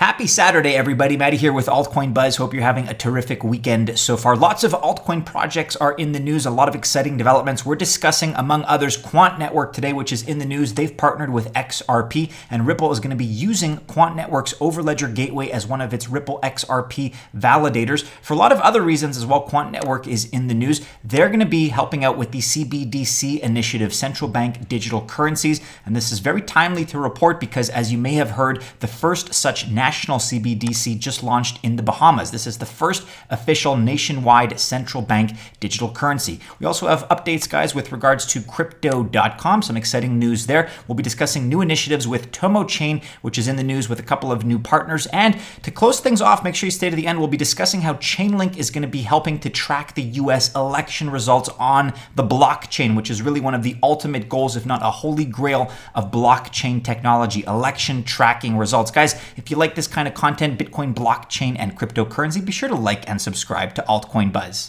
Ha- Happy Saturday, everybody. Maddie here with Altcoin Buzz. Hope you're having a terrific weekend so far. Lots of altcoin projects are in the news, a lot of exciting developments. We're discussing, among others, Quant Network today, which is in the news. They've partnered with XRP, and Ripple is going to be using Quant Network's Overledger Gateway as one of its Ripple XRP validators. For a lot of other reasons as well, Quant Network is in the news. They're going to be helping out with the CBDC initiative, Central Bank Digital Currencies, and this is very timely to report because, as you may have heard, the first such national national CBDC just launched in the Bahamas. This is the first official nationwide central bank digital currency. We also have updates, guys, with regards to crypto.com. Some exciting news there. We'll be discussing new initiatives with Tomo Chain, which is in the news with a couple of new partners. And to close things off, make sure you stay to the end. We'll be discussing how Chainlink is going to be helping to track the US election results on the blockchain, which is really one of the ultimate goals, if not a holy grail of blockchain technology, election tracking results. Guys, if you like this kind of content, Bitcoin, blockchain, and cryptocurrency, be sure to like and subscribe to Altcoin Buzz.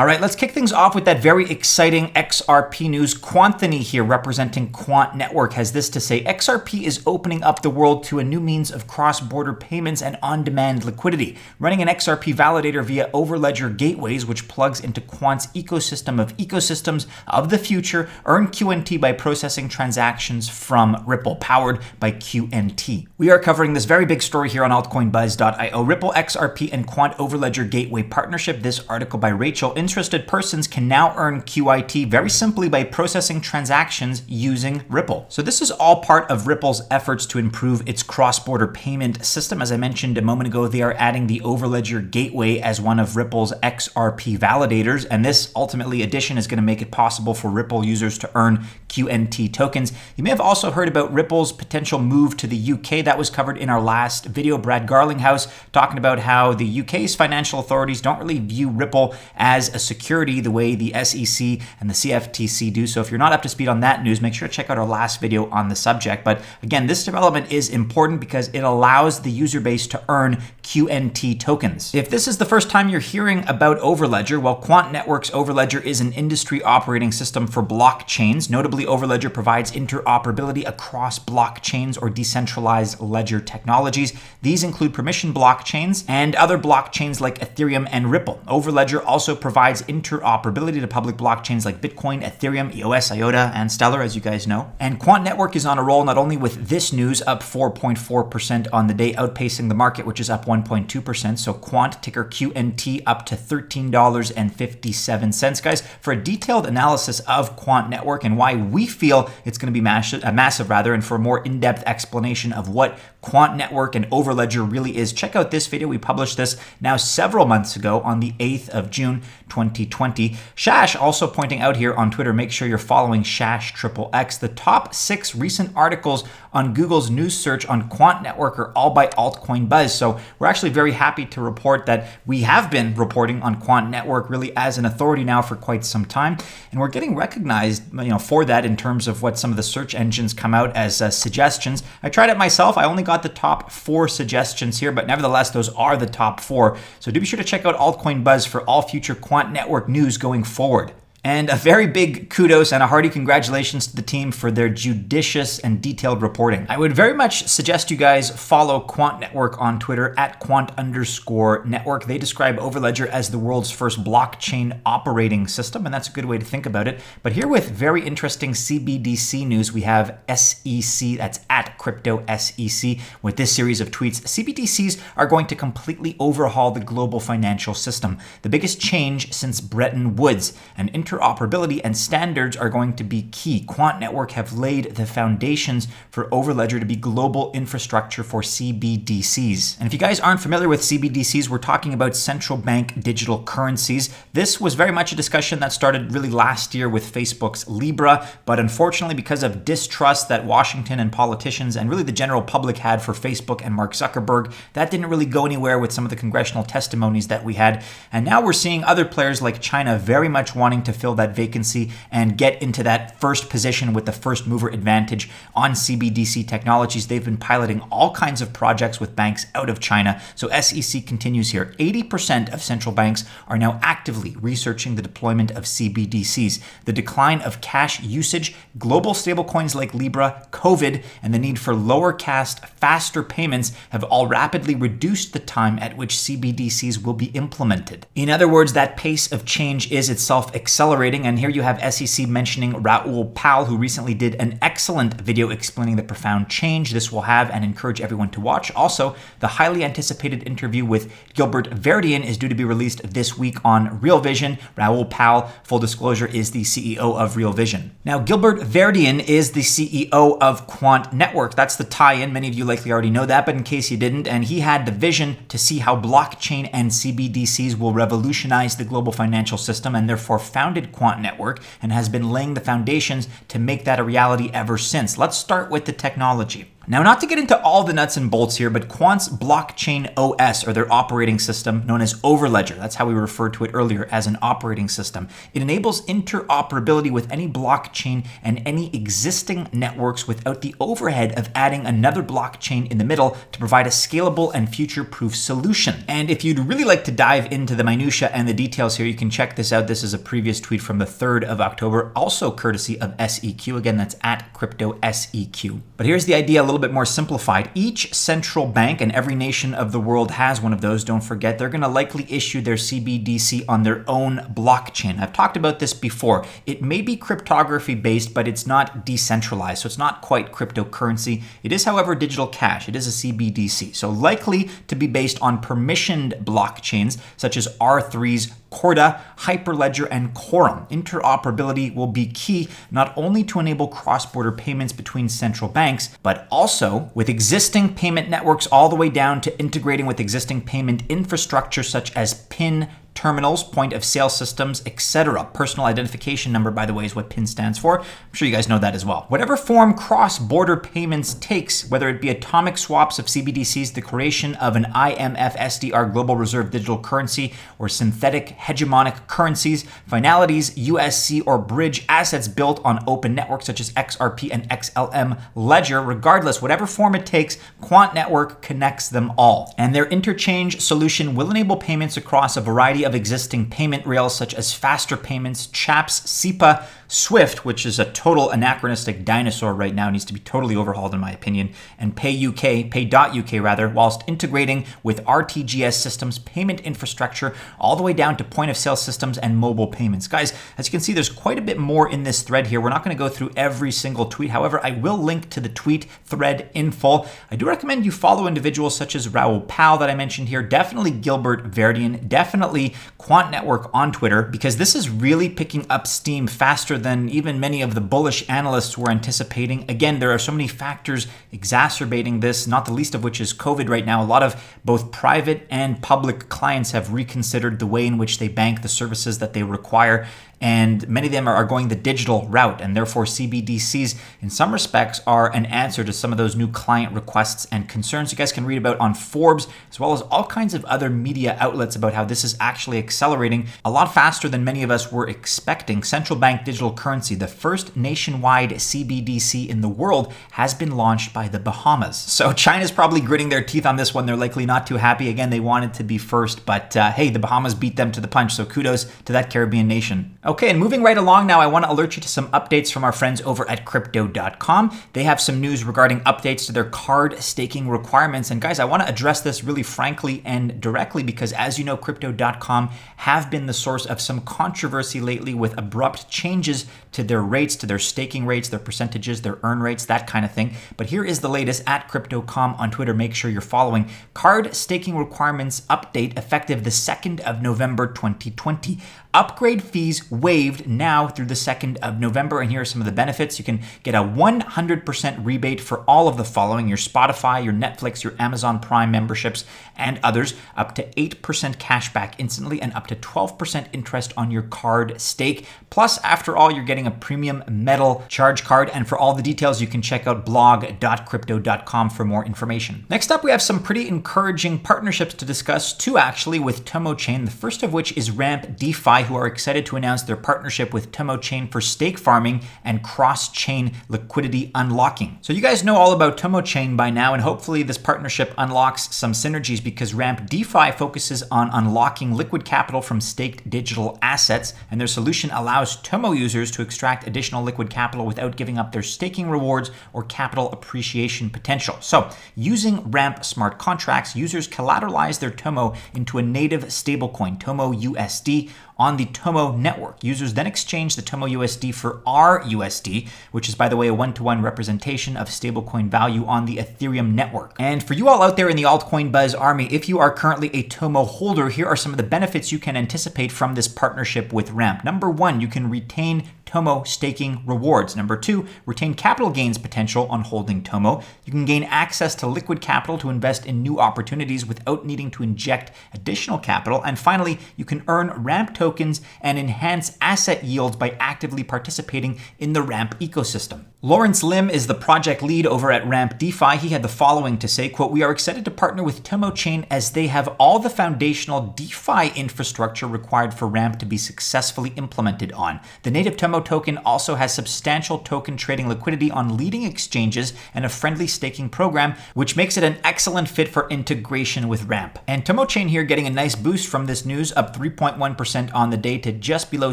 All right, let's kick things off with that very exciting XRP news. Quanthony here, representing Quant Network, has this to say XRP is opening up the world to a new means of cross border payments and on demand liquidity. Running an XRP validator via Overledger gateways, which plugs into Quant's ecosystem of ecosystems of the future, earn QNT by processing transactions from Ripple, powered by QNT. We are covering this very big story here on altcoinbuzz.io. Ripple XRP and Quant Overledger Gateway partnership. This article by Rachel interested persons can now earn QNT very simply by processing transactions using Ripple. So this is all part of Ripple's efforts to improve its cross-border payment system. As I mentioned a moment ago, they are adding the Overledger Gateway as one of Ripple's XRP validators, and this ultimately addition is going to make it possible for Ripple users to earn QNT tokens. You may have also heard about Ripple's potential move to the UK. That was covered in our last video. Brad Garlinghouse talking about how the UK's financial authorities don't really view Ripple as a security the way the SEC and the CFTC do. So if you're not up to speed on that news, make sure to check out our last video on the subject. But again, this development is important because it allows the user base to earn QNT tokens. If this is the first time you're hearing about Overledger, well, Quant Networks Overledger is an industry operating system for blockchains. Notably, Overledger provides interoperability across blockchains or decentralized ledger technologies. These include permission blockchains and other blockchains like Ethereum and Ripple. Overledger also provides provides interoperability to public blockchains like Bitcoin, Ethereum, EOS, IOTA, and Stellar, as you guys know. And Quant Network is on a roll not only with this news up 4.4% on the day, outpacing the market, which is up 1.2%. So Quant ticker QNT up to $13.57. Guys, for a detailed analysis of Quant Network and why we feel it's going to be massive, uh, massive rather, and for a more in-depth explanation of what Quant Network and Overledger really is, check out this video. We published this now several months ago on the 8th of June 2020. Shash also pointing out here on Twitter, make sure you're following Shash Triple X. The top six recent articles on Google's news search on Quant Network are all by Altcoin Buzz. So we're actually very happy to report that we have been reporting on Quant Network really as an authority now for quite some time, and we're getting recognized, you know, for that in terms of what some of the search engines come out as uh, suggestions. I tried it myself. I only got the top four suggestions here, but nevertheless, those are the top four. So do be sure to check out Altcoin Buzz for all future Quant Network news going forward. And a very big kudos and a hearty congratulations to the team for their judicious and detailed reporting. I would very much suggest you guys follow Quant Network on Twitter at quant underscore network. They describe Overledger as the world's first blockchain operating system, and that's a good way to think about it. But here with very interesting CBDC news, we have SEC, that's at crypto SEC, with this series of tweets. CBDCs are going to completely overhaul the global financial system. The biggest change since Bretton Woods, an interoperability and standards are going to be key. Quant Network have laid the foundations for Overledger to be global infrastructure for CBDCs. And if you guys aren't familiar with CBDCs, we're talking about central bank digital currencies. This was very much a discussion that started really last year with Facebook's Libra, but unfortunately, because of distrust that Washington and politicians and really the general public had for Facebook and Mark Zuckerberg, that didn't really go anywhere with some of the congressional testimonies that we had. And now we're seeing other players like China very much wanting to fill that vacancy and get into that first position with the first mover advantage on CBDC technologies. They've been piloting all kinds of projects with banks out of China. So SEC continues here. 80% of central banks are now actively researching the deployment of CBDCs. The decline of cash usage, global stablecoins like Libra, COVID, and the need for lower cost, faster payments have all rapidly reduced the time at which CBDCs will be implemented. In other words, that pace of change is itself accelerating. And here you have SEC mentioning Raoul Pal, who recently did an excellent video explaining the profound change this will have and encourage everyone to watch. Also, the highly anticipated interview with Gilbert Verdian is due to be released this week on Real Vision. Raoul Pal, full disclosure, is the CEO of Real Vision. Now, Gilbert Verdian is the CEO of Quant Network. That's the tie in. Many of you likely already know that, but in case you didn't, and he had the vision to see how blockchain and CBDCs will revolutionize the global financial system and therefore founded Quant Network and has been laying the foundations to make that a reality ever since. Let's start with the technology. Now, not to get into all the nuts and bolts here, but Quant's blockchain OS, or their operating system, known as Overledger, that's how we referred to it earlier as an operating system. It enables interoperability with any blockchain and any existing networks without the overhead of adding another blockchain in the middle to provide a scalable and future-proof solution. And if you'd really like to dive into the minutia and the details here, you can check this out. This is a previous tweet from the 3rd of October, also courtesy of SEC. Again, that's at crypto SEC. But here's the idea a little bit more simplified. Each central bank and every nation of the world has one of those. Don't forget, they're going to likely issue their CBDC on their own blockchain. I've talked about this before. It may be cryptography based, but it's not decentralized. So it's not quite cryptocurrency. It is, however, digital cash. It is a CBDC. So likely to be based on permissioned blockchains such as R3's Corda, Hyperledger, and Quorum. Interoperability will be key not only to enable cross border payments between central banks, but also with existing payment networks all the way down to integrating with existing payment infrastructure such as PIN terminals, point of sale systems, etc. Personal identification number, by the way, is what PIN stands for. I'm sure you guys know that as well. Whatever form cross-border payments takes, whether it be atomic swaps of CBDCs, the creation of an IMF SDR global reserve digital currency, or synthetic hegemonic currencies, Fnality's, USC, or bridge assets built on open networks such as XRP and XLM Ledger, regardless, whatever form it takes, Quant Network connects them all. And their interchange solution will enable payments across a variety of existing payment rails such as Faster Payments, CHAPS, SEPA, Swift, which is a total anachronistic dinosaur right now, needs to be totally overhauled in my opinion, and PayUK, Pay.UK rather, whilst integrating with RTGS systems, payment infrastructure, all the way down to point of sale systems and mobile payments. Guys, as you can see, there's quite a bit more in this thread here. We're not going to go through every single tweet. However, I will link to the tweet thread in full. I do recommend you follow individuals such as Raoul Pal that I mentioned here, definitely Gilbert Verdian, definitely Quant Network on Twitter, because this is really picking up steam faster than even many of the bullish analysts were anticipating. Again, there are so many factors exacerbating this, not the least of which is COVID right now. A lot of both private and public clients have reconsidered the way in which they bank the services that they require and many of them are going the digital route, and therefore CBDCs, in some respects, are an answer to some of those new client requests and concerns you guys can read about on Forbes, as well as all kinds of other media outlets about how this is actually accelerating a lot faster than many of us were expecting. Central bank digital currency, the first nationwide CBDC in the world, has been launched by the Bahamas. So China's probably gritting their teeth on this one. They're likely not too happy. Again, they wanted to be first, but uh, hey, the Bahamas beat them to the punch, so kudos to that Caribbean nation. Okay, and moving right along now, I want to alert you to some updates from our friends over at crypto.com. They have some news regarding updates to their card staking requirements. And guys, I want to address this really frankly and directly because as you know, crypto.com have been the source of some controversy lately with abrupt changes to their rates, to their staking rates, their percentages, their earn rates, that kind of thing. But here is the latest at crypto.com on Twitter. Make sure you're following. Card staking requirements update effective the 2nd of November 2020. Upgrade fees waived now through the 2nd of November. And here are some of the benefits. You can get a 100% rebate for all of the following your Spotify, your Netflix, your Amazon Prime memberships, and others, up to 8% cash back instantly and up to 12% interest on your card stake. Plus, after all, you're getting a premium metal charge card. And for all the details, you can check out blog.crypto.com for more information. Next up, we have some pretty encouraging partnerships to discuss, two actually with Tomo Chain, the first of which is Ramp DeFi DeFi, who are excited to announce their partnership with Tomo Chain for stake farming and cross chain liquidity unlocking. So, you guys know all about Tomo Chain by now, and hopefully, this partnership unlocks some synergies because Ramp DeFi focuses on unlocking liquid capital from staked digital assets, and their solution allows Tomo users to extract additional liquid capital without giving up their staking rewards or capital appreciation potential. So, using Ramp smart contracts, users collateralize their Tomo into a native stablecoin, Tomo USD, on the Tomo network. Users then exchange the Tomo USD for RUSD, which is, by the way, a one to one representation of stablecoin value on the Ethereum network. And for you all out there in the altcoin buzz army, if you are currently a Tomo holder, here are some of the benefits you can anticipate from this partnership with Ramp. Number one, you can retain Tomo staking rewards. Number two, retain capital gains potential on holding Tomo. You can gain access to liquid capital to invest in new opportunities without needing to inject additional capital. And finally, you can earn ramp tokens and enhance asset yields by actively participating in the ramp ecosystem. Lawrence Lim is the project lead over at Ramp DeFi. He had the following to say, quote, "We are excited to partner with Tomo Chain as they have all the foundational DeFi infrastructure required for Ramp to be successfully implemented on. The native Tomo token also has substantial token trading liquidity on leading exchanges and a friendly staking program, which makes it an excellent fit for integration with Ramp." And Tomo Chain here getting a nice boost from this news, up 3.1% on the day to just below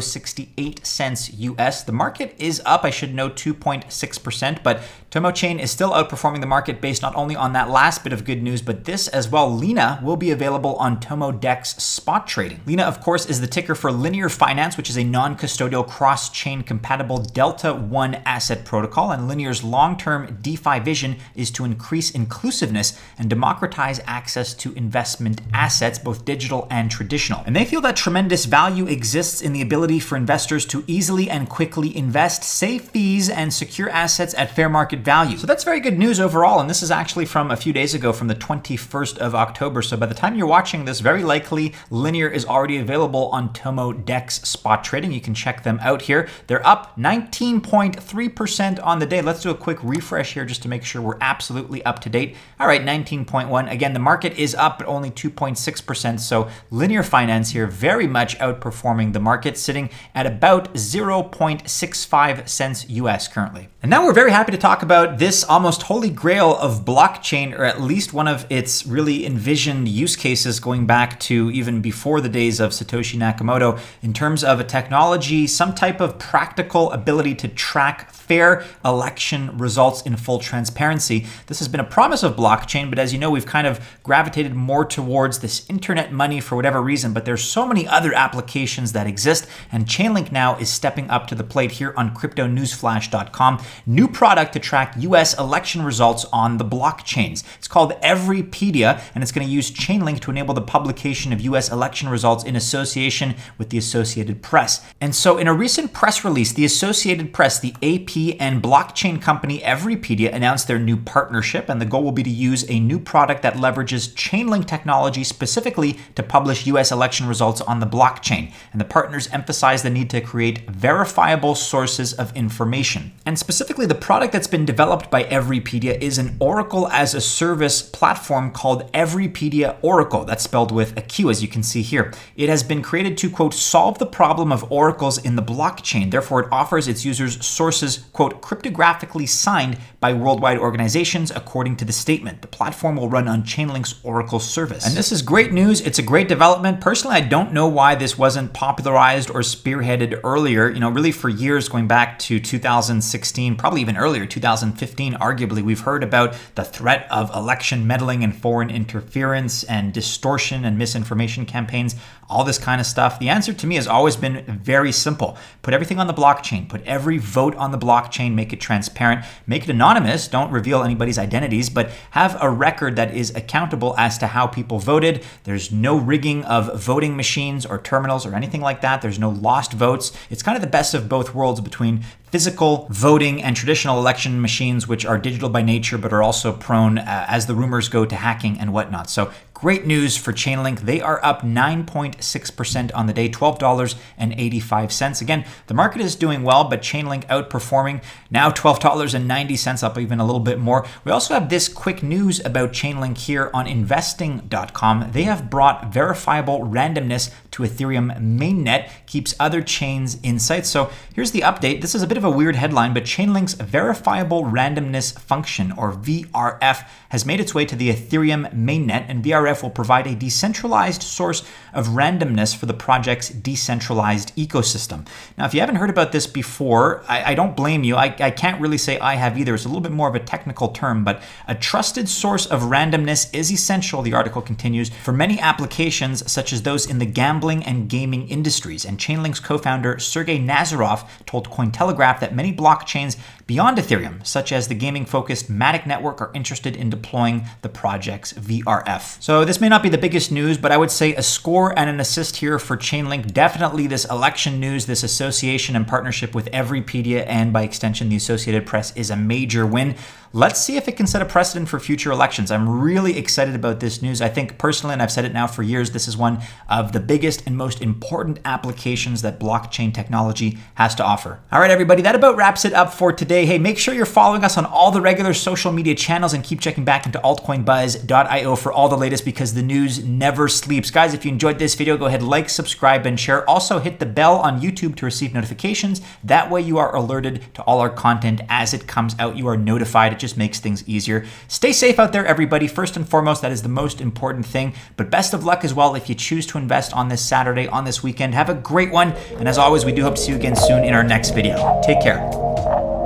68 cents US. The market is up, I should note, 2. 6%, but Tomo Chain is still outperforming the market based not only on that last bit of good news, but this as well. LINA will be available on Tomo Dex spot trading. LINA, of course, is the ticker for Linear Finance, which is a non custodial cross chain compatible Delta 1 asset protocol. And Linear's long term DeFi vision is to increase inclusiveness and democratize access to investment assets, both digital and traditional. And they feel that tremendous value exists in the ability for investors to easily and quickly invest, save fees, and secure assets at fair market value. So that's very good news overall. And this is actually from a few days ago, from the 21st of October. So by the time you're watching this, very likely Linear is already available on Tomo Dex spot trading. You can check them out here. They're up 19.3% on the day. Let's do a quick refresh here just to make sure we're absolutely up to date. All right, 19.1. Again, the market is up, but only 2.6%. So Linear Finance here very much outperforming the market, sitting at about 0.65 cents US currently. And now we're very happy to talk about this almost holy grail of blockchain, or at least one of its really envisioned use cases going back to even before the days of Satoshi Nakamoto, in terms of a technology, some type of practical ability to track fair election results in full transparency. This has been a promise of blockchain, but as you know, we've kind of gravitated more towards this internet money for whatever reason, but there's so many other applications that exist, and Chainlink now is stepping up to the plate here on cryptonewsflash.com new product to track US election results on the blockchains. It's called Everipedia, and it's going to use Chainlink to enable the publication of US election results in association with the Associated Press. And so, in a recent press release, the Associated Press, the AP, and blockchain company Everipedia announced their new partnership, and the goal will be to use a new product that leverages Chainlink technology specifically to publish US election results on the blockchain. And the partners emphasize the need to create verifiable sources of information. And specifically, Specifically, the product that's been developed by Everipedia is an Oracle as a service platform called Everipedia OraQle. That's spelled with a Q, as you can see here. It has been created to, quote, solve the problem of oracles in the blockchain. Therefore, it offers its users sources, quote, cryptographically signed by worldwide organizations, according to the statement. The platform will run on Chainlink's Oracle service. And this is great news. It's a great development. Personally, I don't know why this wasn't popularized or spearheaded earlier. You know, really for years going back to 2016 probably even earlier, 2015, arguably, we've heard about the threat of election meddling and foreign interference and distortion and misinformation campaigns, all this kind of stuff. The answer to me has always been very simple put everything on the blockchain, put every vote on the blockchain, make it transparent, make it anonymous, don't reveal anybody's identities, but have a record that is accountable as to how people voted. There's no rigging of voting machines or terminals or anything like that. There's no lost votes. It's kind of the best of both worlds between physical voting and traditional election machines, which are digital by nature but are also prone, uh, as the rumors go, to hacking and whatnot. So, Great news for Chainlink. They are up 9.6% on the day, $12.85. Again, the market is doing well, but Chainlink outperforming. Now $12.90, up even a little bit more. We also have this quick news about Chainlink here on investing.com. They have brought verifiable randomness to Ethereum mainnet, keeps other chains in sight. So here's the update. This is a bit of a weird headline, but Chainlink's verifiable randomness function, or VRF, has made its way to the Ethereum mainnet, and VRF will provide a decentralized source of randomness for the project's decentralized ecosystem. Now, if you haven't heard about this before, I, I don't blame you. I, I can't really say I have either. It's a little bit more of a technical term, but a trusted source of randomness is essential, the article continues, for many applications such as those in the gambling and gaming industries. And Chainlink's co founder Sergey Nazarov told Cointelegraph that many blockchains beyond Ethereum, such as the gaming focused Matic network, are interested in deploying the project's VRF. So this may not be the biggest news, but I would say a score and an assist here for Chainlink. Definitely this election news, this association and partnership with Everipedia and by extension the Associated Press is a major win. Let's see if it can set a precedent for future elections. I'm really excited about this news. I think personally, and I've said it now for years, this is one of the biggest and most important applications that blockchain technology has to offer. All right, everybody, that about wraps it up for today. Hey, make sure you're following us on all the regular social media channels and keep checking back into altcoinbuzz.io for all the latest because the news never sleeps. Guys, if you enjoyed this video, go ahead, like, subscribe, and share. Also, hit the bell on YouTube to receive notifications. That way, you are alerted to all our content as it comes out. You are notified it just makes things easier. Stay safe out there, everybody. First and foremost, that is the most important thing. But best of luck as well if you choose to invest on this Saturday, on this weekend. Have a great one. And as always, we do hope to see you again soon in our next video. Take care.